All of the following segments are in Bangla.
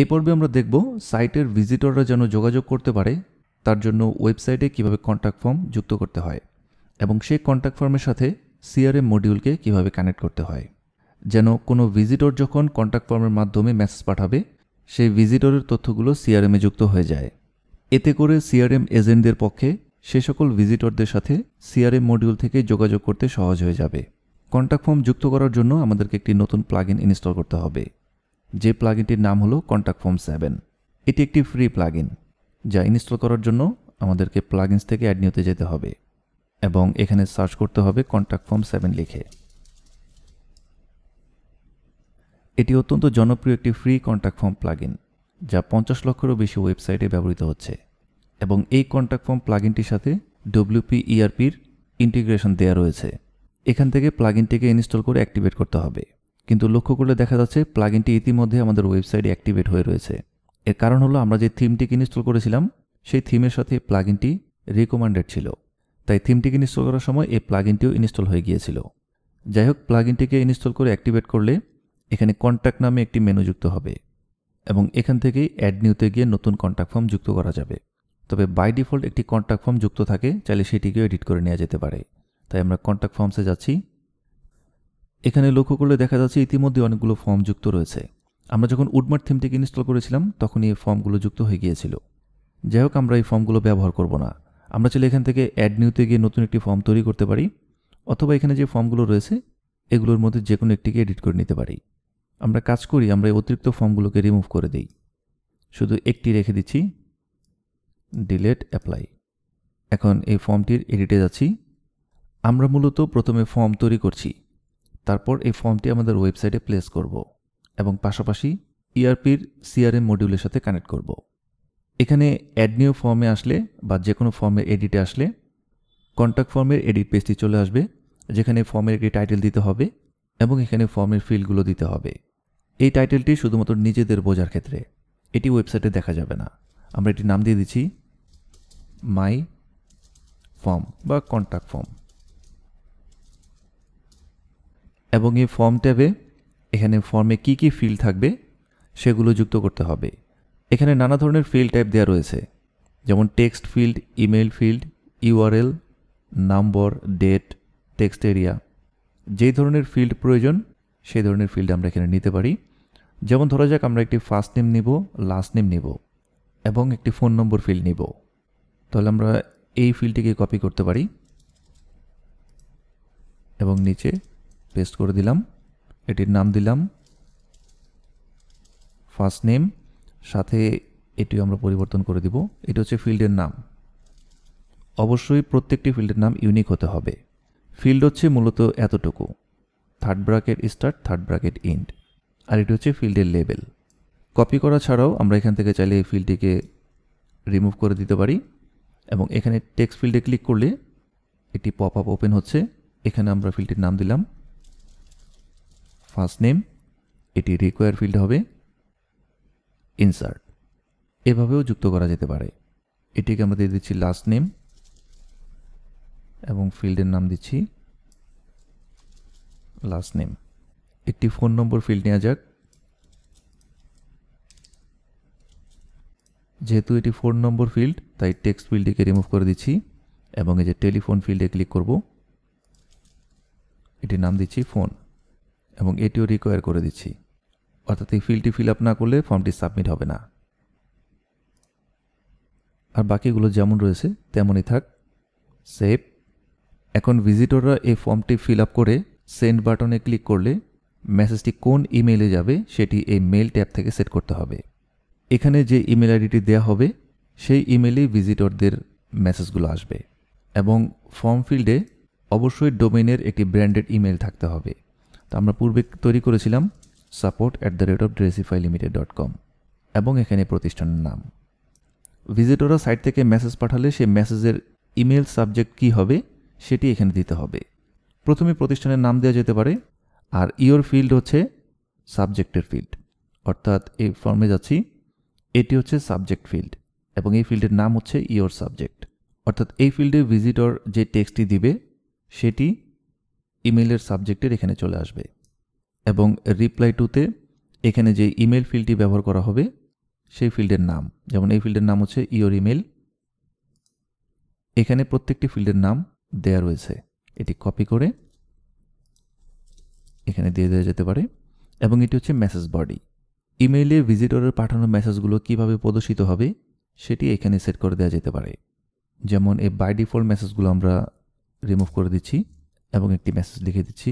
এই পর্বে আমরা দেখব সাইটের ভিজিটররা যেন যোগাযোগ করতে পারে, তার জন্য ওয়েবসাইটে কীভাবে কন্ট্যাক্ট ফর্ম যুক্ত করতে হয় এবং সেই কন্ট্যাক্ট ফর্মের সাথে সিআরএম মডিউলকে কীভাবে কানেক্ট করতে হয়। যেন কোনো ভিজিটর যখন কন্ট্যাক্ট ফর্মের মাধ্যমে মেসেজ পাঠাবে, সেই ভিজিটরের তথ্যগুলো সিআরএমে যুক্ত হয়ে যায়। এতে করে সিআরএম এজেন্টদের পক্ষে সে সকল ভিজিটরদের সাথে সিআরএম মডিউল থেকে যোগাযোগ করতে সহজ হয়ে যাবে। কন্ট্যাক্ট ফর্ম যুক্ত করার জন্য আমাদেরকে একটি নতুন প্লাগইন ইনস্টল করতে হবে। যে প্লাগইনটির নাম হলো কন্ট্যাক্ট ফর্ম সেভেন এটি একটি ফ্রি প্লাগইন যা ইনস্টল করার জন্য আমাদেরকে প্লাগইনস থেকে অ্যাড নিতে যেতে হবে এবং এখানে সার্চ করতে হবে কন্ট্যাক্ট ফর্ম সেভেন লিখে। এটি অত্যন্ত জনপ্রিয় একটি ফ্রি কন্ট্যাক্ট ফর্ম প্লাগইন যা পঞ্চাশ লক্ষেরও বেশি ওয়েবসাইটে ব্যবহৃত হচ্ছে এবং এই কন্ট্যাক্ট ফর্ম প্লাগইনটির সাথে ডব্লিউপি ইআরপির ইন্টিগ্রেশন দেওয়া রয়েছে। এখান থেকে প্লাগইনটিকে ইনস্টল করে অ্যাক্টিভেট করতে হবে। কিন্তু লক্ষ্য করলে দেখা যাচ্ছে প্লাগিনটি ইতিমধ্যে আমাদের ওয়েবসাইটে অ্যাক্টিভেট হয়ে রয়েছে। এর কারণ হলো আমরা যে থিমটিকে ইনস্টল করেছিলাম, সেই থিমের সাথে প্লাগইনটি রিকমেন্ডেড ছিল। তাই থিমটিকে ইনস্টল করার সময় এই প্লাগিনটিও ইনস্টল হয়ে গিয়েছিল। যাই হোক প্লাগইনটিকে ইনস্টল করে অ্যাক্টিভেট করলে এখানে কন্ট্যাক্ট নামে একটি মেনু যুক্ত হবে এবং এখান থেকেই অ্যাড নিউতে গিয়ে নতুন কন্ট্যাক্ট ফর্ম যুক্ত করা যাবে। তবে বাই ডিফল্ট একটি কন্ট্যাক্ট ফর্ম যুক্ত থাকে, চাইলে সেটিকেও এডিট করে নেওয়া যেতে পারে। তাই আমরা কন্ট্যাক্ট ফর্মসে যাচ্ছি। এখানে লক্ষ্য করলে দেখা যাচ্ছে ইতিমধ্যে অনেকগুলো ফর্ম যুক্ত রয়েছে। আমরা যখন উডমার্ট থিমটিকে ইনস্টল করেছিলাম, তখনই এই ফর্মগুলো যুক্ত হয়ে গিয়েছিল। যাই হোক, আমরা এই ফর্মগুলো ব্যবহার করব না। আমরা চাইলে এখান থেকে অ্যাড নিউতে গিয়ে নতুন একটি ফর্ম তৈরি করতে পারি, অথবা এখানে যে ফর্মগুলো রয়েছে, এগুলোর মধ্যে যে কোনো একটিকে এডিট করে নিতে পারি। আমরা কাজ করি, আমরা এই অতিরিক্ত ফর্মগুলোকে রিমুভ করে দিই। শুধু একটি রেখে দিচ্ছি ডিলেট অ্যাপ্লাই এখন এই ফর্মটির এডিটে যাচ্ছি। আমরা মূলত প্রথমে ফর্ম তৈরি করছি। তারপর এই ফর্মটি আমাদের ওয়েবসাইটে প্লেস করব এবং পাশাপাশি ইআরপির সিআরএম মডিউলের সাথে কানেক্ট করব। এখানে অ্যাড নিউ ফর্মে আসলে বা যে কোনো ফর্মের এডিটে আসলে কন্ট্যাক্ট ফর্মের এডিট পেজটি চলে আসবে, যেখানে ফর্মের একটি টাইটেল দিতে হবে এবং এখানে ফর্মের ফিল্ডগুলো দিতে হবে। এই টাইটেলটি শুধুমাত্র নিজেদের বোঝার ক্ষেত্রে, এটি ওয়েবসাইটে দেখা যাবে না। আমরা এটি নাম দিয়ে দিচ্ছি মাই ফর্ম বা কন্ট্যাক্ট ফর্ম এবং এই ফর্ম ট্যাবে এখানে ফর্মে কি কি ফিল্ড থাকবে সেগুলো যুক্ত করতে হবে। এখানে নানা ধরনের ফিল্ড টাইপ দেওয়া রয়েছে। যেমন text field email field URL number date text area যেই ধরনের ফিল্ড প্রয়োজন, সেই ধরনের ফিল্ড আমরা এখানে নিতে পারি। যেমন ধরা যাক আমরা একটি ফার্স্ট নেম নিব লাস্ট নেম নিব এবং একটি ফোন নম্বর ফিল্ড নিব। তাহলে আমরা এই ফিল্ডটিকে কপি করতে পারি। এবং নিচে পেস্ট করে দিলাম, এটির নাম দিলাম ফার্স্ট নেম সাথে এটিও আমরা পরিবর্তন করে দিব, এটি হচ্ছে ফিল্ডের নাম। অবশ্যই প্রত্যেকটি ফিল্ডের নাম ইউনিক হতে হবে। ফিল্ড হচ্ছে মূলত এতটুকু। Third bracket start third bracket end আর এটি হচ্ছে ফিল্ডের লেভেল কপি করা ছাড়াও আমরা এখান থেকে চাইলে এই ফিল্ডটিকে রিমুভ করে দিতে পারি, এবং এখানে টেক্সট ফিল্ডে ক্লিক করলে এটি পপ আপ ওপেন হচ্ছে, এখানে আমরা ফিল্ডটির নাম দিলাম। ফার্স্ট নেম এটি রিকোয়ার ফিল্ড হবে ইনসার্ট এভাবেও যুক্ত করা যেতে পারে। এটিকে আমরা দিয়ে দিচ্ছি লাস্ট নেম এবং ফিল্ডের নাম দিচ্ছি লাস্ট নেম একটি ফোন নম্বর ফিল্ড নেওয়া যাক। যেহেতু এটি ফোন নম্বর ফিল্ড তাই টেক্সট ফিল্ডটিকে রিমুভ করে দিচ্ছি এবং এই যে টেলিফোন ফিল্ডে ক্লিক করব, এটির নাম দিচ্ছি ফোন এবং এটিও রিকোয়ার করে দিচ্ছি। অর্থাৎ এই ফিল্ডটি ফিল আপ না করলে ফর্মটি সাবমিট হবে না। আর বাকিগুলো যেমন রয়েছে, তেমনই থাক। সেভ এখন ভিজিটররা এই ফর্মটি ফিল আপ করে সেন্ড বাটনে ক্লিক করলে মেসেজটি কোন ইমেইলে যাবে সেটি এই মেল ট্যাব থেকে সেট করতে হবে। এখানে যে ইমেল আইডিটি দেওয়া হবে, সেই ইমেলেই ভিজিটরদের মেসেজগুলো আসবে। এবং ফর্ম ফিল্ডে অবশ্যই ডোমেনের একটি ব্র্যান্ডেড ইমেল থাকতে হবে। তো আমরা পূর্বে তৈরি করেছিলাম support at the rate of Dressify limited dot com এবং এখানে প্রতিষ্ঠানের নাম। ভিজিটররা সাইট থেকে মেসেজ পাঠালে সেই মেসেজের ইমেল সাবজেক্ট কী হবে সেটি এখানে দিতে হবে। প্রথমে প্রতিষ্ঠানের নাম দেওয়া যেতে পারে আর ইয়োর ফিল্ড হচ্ছে সাবজেক্টের ফিল্ড অর্থাৎ এই ফর্মে যাচ্ছি, এটি হচ্ছে সাবজেক্ট ফিল্ড এবং এই ফিল্ডের নাম হচ্ছে ইয়োর সাবজেক্ট অর্থাৎ এই ফিল্ডে ভিজিটর যে টেক্সটটি দিবে, সেটি ইমেলের সাবজেক্টের এখানে চলে আসবে। এবং রিপ্লাই টুতে এখানে যে ইমেল ফিল্ডটি ব্যবহার করা হবে, সেই ফিল্ডের নাম। যেমন এই ফিল্ডের নাম হচ্ছে ইওর ইমেল এখানে প্রত্যেকটি ফিল্ডের নাম দেয়া রয়েছে। এটি কপি করে এখানে দিয়ে দেওয়া যেতে পারে। এবং এটি হচ্ছে মেসেজ বডি ইমেইলে ভিজিটরের পাঠানো মেসেজগুলো কীভাবে প্রদর্শিত হবে, সেটি এখানে সেট করে দেওয়া যেতে পারে। যেমন এই বাই ডিফল্ট মেসেজগুলো আমরা রিমুভ করে দিচ্ছি। এবং একটি মেসেজ লিখে দিচ্ছি।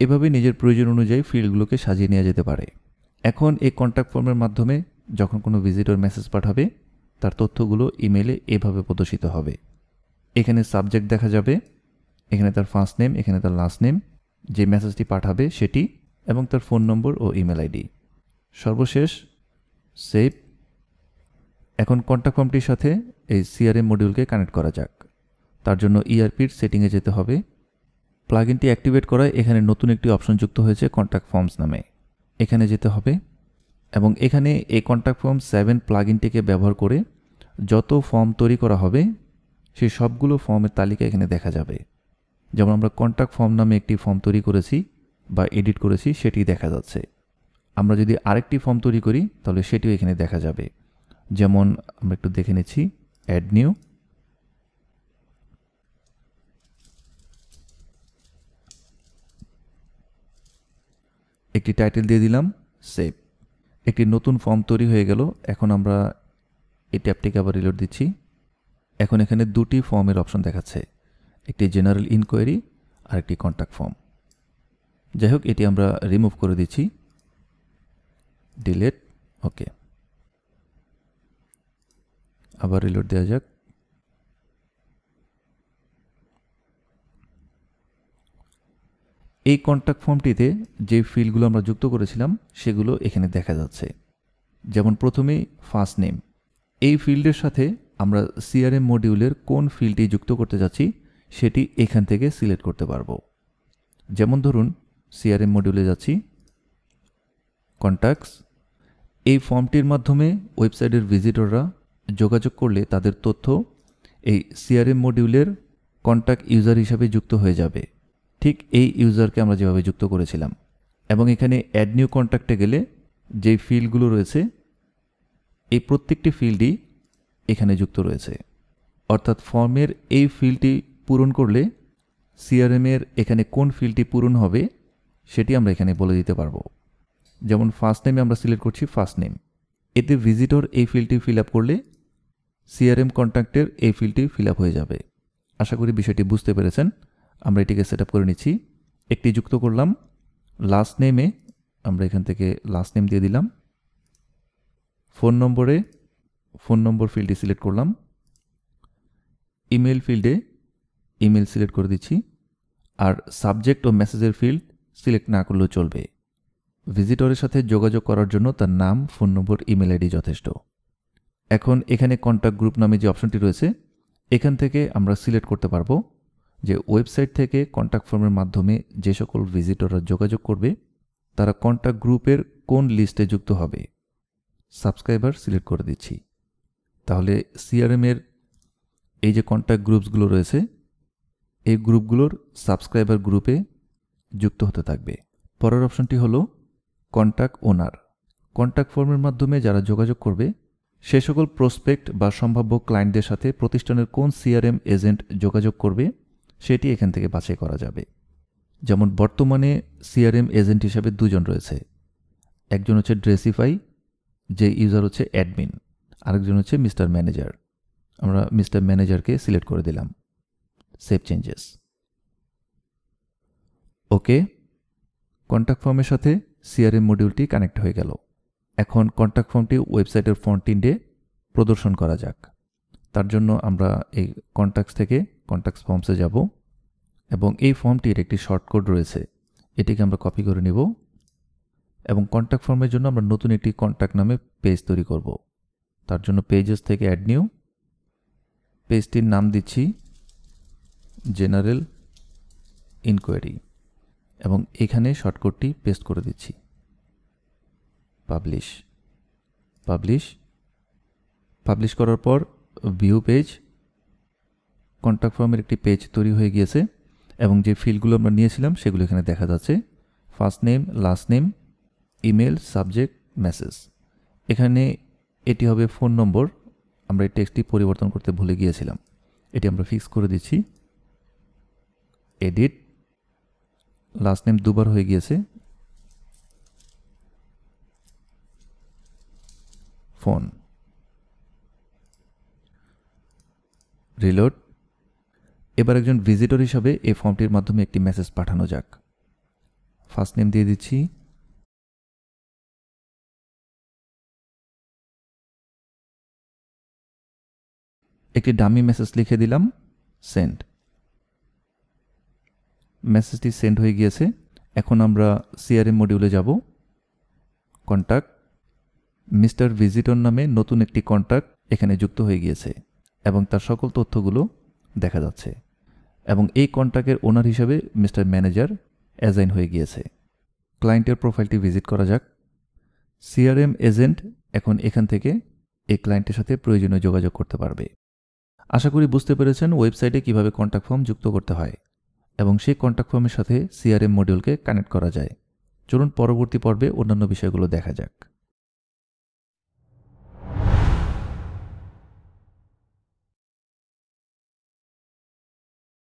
এভাবে নিজের প্রয়োজন অনুযায়ী ফিল্ডগুলোকে সাজিয়ে নেওয়া যেতে পারে। এখন এই কন্ট্যাক্ট ফর্মের মাধ্যমে যখন কোনো ভিজিটর মেসেজ পাঠাবে, তার তথ্যগুলো ইমেলে এভাবে প্রদর্শিত হবে। এখানে সাবজেক্ট দেখা যাবে, এখানে তার ফার্স্ট নেম এখানে তার লাস্ট নেম যে মেসেজটি পাঠাবে সেটি এবং তার ফোন নম্বর ও ইমেল আইডি সর্বশেষ সেভ এখন কন্ট্যাক্ট ফর্মটির সাথে এই সিআরএম মডিউলকে কানেক্ট করা যাক। তার জন্য ইআরপির সেটিংয়ে যেতে হবে। প্লাগিনটি অ্যাক্টিভেট করায় এখানে নতুন একটি অপশন যুক্ত হয়েছে কন্ট্যাক্ট ফর্মস নামে। এখানে যেতে হবে এবং এখানে এই কন্ট্যাক্ট ফর্ম সেভেন প্লাগিনটিকে ব্যবহার করে যত ফর্ম তৈরি করা হবে, সেই সবগুলো ফর্মের তালিকা এখানে দেখা যাবে। যেমন আমরা কন্ট্যাক্ট ফর্ম নামে একটি ফর্ম তৈরি করেছি বা এডিট করেছি, সেটি দেখা যাচ্ছে। আমরা যদি আরেকটি ফর্ম তৈরি করি, তাহলে সেটিও এখানে দেখা যাবে। যেমন আমরা একটু দেখে নিচ্ছি অ্যাড নিউ একটি টাইটেল দিয়ে দিলাম সেভ একটি নতুন ফর্ম তৈরি হয়ে গেল, এখন আমরা এই ট্যাপটিকে আবার রিলোড দিচ্ছি। এখন এখানে দুটি ফর্মের অপশন দেখাচ্ছে। একটি জেনারেল ইনকোয়ারি আর একটি কন্ট্যাক্ট ফর্ম যাই হোক এটি আমরা রিমুভ করে দিচ্ছি। ডিলেট ওকে আবার রিলোড দেওয়া যাক। এই কন্ট্যাক্ট ফর্মটিতে যে ফিল্ডগুলো আমরা যুক্ত করেছিলাম, সেগুলো এখানে দেখা যাচ্ছে। যেমন প্রথমেই ফার্স্ট নেম এই ফিল্ডের সাথে আমরা সিআরএম মডিউলের কোন ফিল্ডটি যুক্ত করতে যাচ্ছি সেটি এখান থেকে সিলেক্ট করতে পারব। যেমন ধরুন সিআরএম মডিউলে যাচ্ছি। কন্ট্যাক্টস এই ফর্মটির মাধ্যমে ওয়েবসাইটের ভিজিটররা যোগাযোগ করলে তাদের তথ্য এই সিআরএম মডিউলের কন্ট্যাক্ট ইউজার হিসাবে যুক্ত হয়ে যাবে। ঠিক এই ইউজারকে আমরা যেভাবে যুক্ত করেছিলাম। এবং এখানে অ্যাড নিউ কন্ট্যাক্টে গেলে যেই ফিল্ডগুলো রয়েছে, এই প্রত্যেকটি ফিল্ডই এখানে যুক্ত রয়েছে। অর্থাৎ ফর্মের এই ফিল্ডটি পূরণ করলে সিআরএমের এখানে কোন ফিল্ডটি পূরণ হবে, সেটি আমরা এখানে বলে দিতে পারব। যেমন ফার্স্ট নেমে আমরা সিলেক্ট করছি ফার্স্ট নেম এতে ভিজিটর এই ফিল্ডটি ফিল আপ করলে সিআরএম কন্ট্যাক্টের এই ফিল্ডটি ফিল আপ হয়ে যাবে। আশা করি বিষয়টি বুঝতে পেরেছেন। আমরা এটিকে সেট করে নিচ্ছি। একটি যুক্ত করলাম। লাস্ট নেমে আমরা এখান থেকে লাস্ট নেম দিয়ে দিলাম। ফোন নম্বরে, ফোন নম্বর ফিল্ডটি সিলেক্ট করলাম। ইমেল ফিল্ডে ইমেল সিলেক্ট করে দিচ্ছি, আর সাবজেক্ট ও মেসেজের ফিল্ড সিলেক্ট না করলেও চলবে। ভিজিটরের সাথে যোগাযোগ করার জন্য তার নাম ফোন নম্বর ইমেল আইডি যথেষ্ট। এখন এখানে কন্ট্যাক্ট গ্রুপ নামে যে অপশনটি রয়েছে, এখান থেকে আমরা সিলেক্ট করতে পারব যে ওয়েবসাইট থেকে কন্ট্যাক্ট ফর্মের মাধ্যমে যে সকল ভিজিটররা যোগাযোগ করবে, তারা কন্ট্যাক্ট গ্রুপের কোন লিস্টে যুক্ত হবে। সাবস্ক্রাইবার সিলেক্ট করে দিচ্ছি। তাহলে সিআরএমের এই যে কন্ট্যাক্ট গ্রুপসগুলো রয়েছে এই গ্রুপগুলোর সাবস্ক্রাইবার গ্রুপে যুক্ত হতে থাকবে। পরের অপশনটি হলো কন্ট্যাক্ট ওনার। কন্ট্যাক্ট ফর্মের মাধ্যমে যারা যোগাযোগ করবে, সে সকল প্রসপেক্ট বা সম্ভাব্য ক্লায়েন্টদের সাথে প্রতিষ্ঠানের কোন সিআরএম এজেন্ট যোগাযোগ করবে, সেটি এখান থেকে বাছাই করা যাবে। যেমন বর্তমানে সিআরএম এজেন্ট হিসাবে দুজন রয়েছে। একজন হচ্ছে ড্রেসিফাই, যে ইউজার হচ্ছে অ্যাডমিন। আরেকজন হচ্ছে মিস্টার ম্যানেজার। আমরা মিস্টার ম্যানেজারকে সিলেক্ট করে দিলাম। সেভ চেঞ্জেস ওকে কন্ট্যাক্ট ফর্মের সাথে সিআরএম মডিউলটি কানেক্ট হয়ে গেল। এখন কন্ট্যাক্ট ফর্মটি ওয়েবসাইটের ফ্রন্ট ইন্ডে প্রদর্শন করা যাক। তার জন্য আমরা এই কন্ট্যাক্টস থেকে কন্ট্যাক্টস ফর্মসে যাব এবং এই ফর্মটির একটি শর্টকোড রয়েছে। এটিকে আমরা কপি করে নিব এবং কন্ট্যাক্ট ফর্মের জন্য আমরা নতুন একটি কন্ট্যাক্ট নামে পেজ তৈরি করব। তার জন্য পেজেস থেকে অ্যাড নিউ পেজটির নাম দিচ্ছি জেনারেল ইনকোয়ারি এবং এখানে শর্টকটটি পেস্ট করে দিচ্ছি। পাবলিশ পাবলিশ পাবলিশ করার পর ভিউ পেজ কন্ট্যাক্ট ফর্মের একটি পেজ তৈরি হয়ে গিয়েছে এবং যে ফিল্ডগুলো আমরা নিয়েছিলাম সেগুলো এখানে দেখা যাচ্ছে। First name, last name, email, subject, message. এখানে এটি হবে ফোন নম্বর। আমরা এই টেক্সটটি পরিবর্তন করতে ভুলে গিয়েছিলাম। এটি আমরা ফিক্স করে দিচ্ছি। এডিট লাস্ট নেম দুবার হয়ে গিয়েছে। ফোন। রিলোড এবার একজন ভিজিটর হিসাবে এই ফর্মটির মাধ্যমে একটি মেসেজ পাঠানো যাক। ফার্স্ট নেম দিয়ে দিচ্ছি। একটি ডামি মেসেজ লিখে দিলাম সেন্ড মেসেজটি সেন্ড হয়ে গিয়েছে। এখন আমরা সিআরএম মডিউলে যাব। কন্ট্যাক্ট মিস্টার ভিজিটর নামে নতুন একটি কন্ট্যাক্ট এখানে যুক্ত হয়ে গিয়েছে এবং তার সকল তথ্যগুলো দেখা যাচ্ছে এবং এই কন্ট্যাক্টের ওনার হিসাবে মিস্টার ম্যানেজার অ্যাজাইন হয়ে গিয়েছে। ক্লায়েন্টের প্রোফাইলটি ভিজিট করা যাক। সিআরএম এজেন্ট এখন এখান থেকে এই ক্লায়েন্টের সাথে প্রয়োজনীয় যোগাযোগ করতে পারবে। আশা করি বুঝতে পেরেছেন ওয়েবসাইটে কীভাবে কন্ট্যাক্ট ফর্ম যুক্ত করতে হয়। এবং সেই কন্ট্যাক্ট ফর্মের সাথে সিআরএম মডিউলকে কানেক্ট করা যায়। চলুন পরবর্তী পর্বে অন্যান্য বিষয়গুলো দেখা যাক।